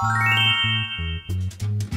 フフフ。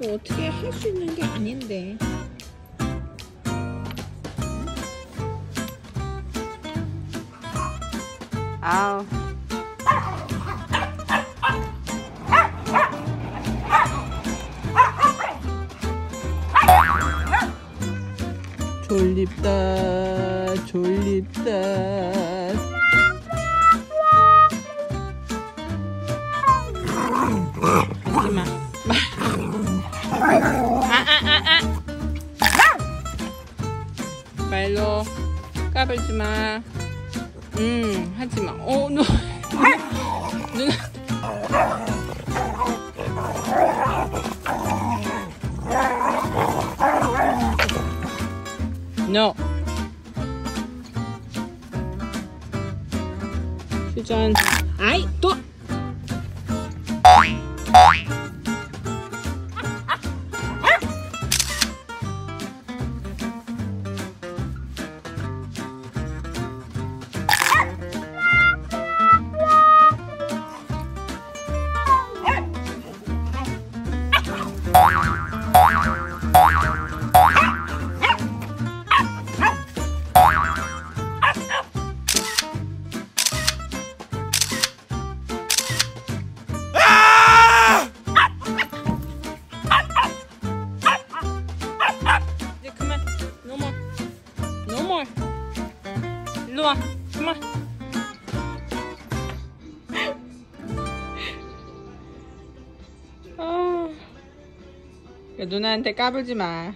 뭐 어떻게 할 수 있는 게 아닌데. 아우. 졸립다, 졸립다. 까불지 마. 음, 하지 마. 어, 너. 누나. No. 휴전. 아이, 또. No more. No more. Come on. 누나한테 까불지 마.